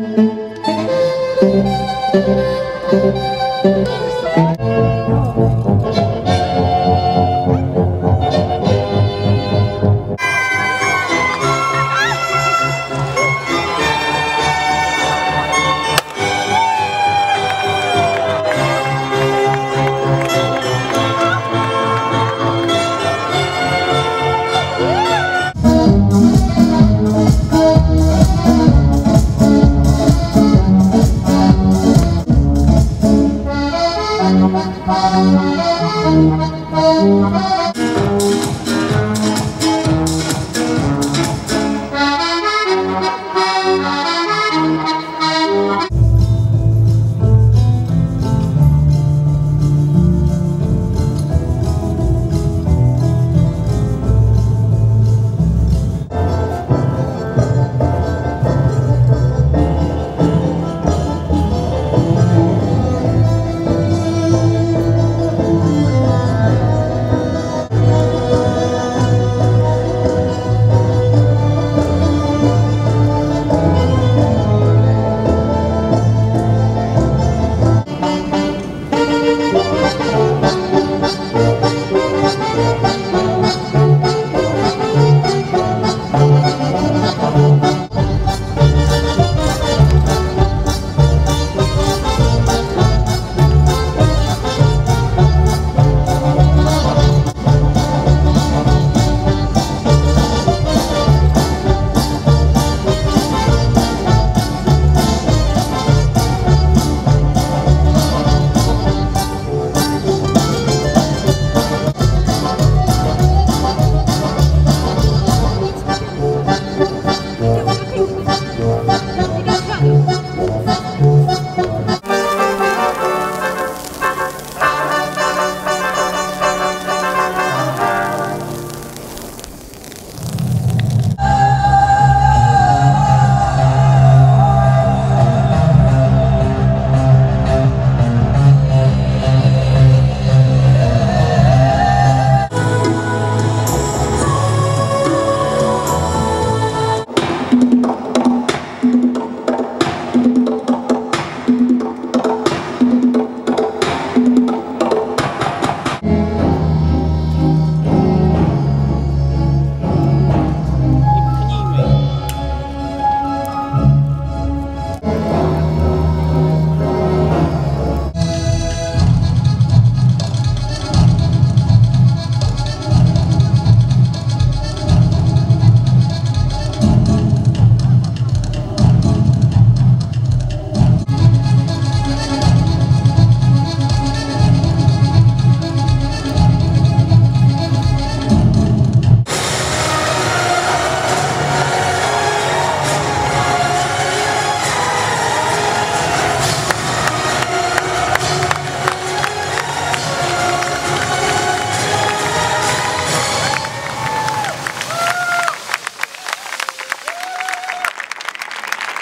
Thank you. Thank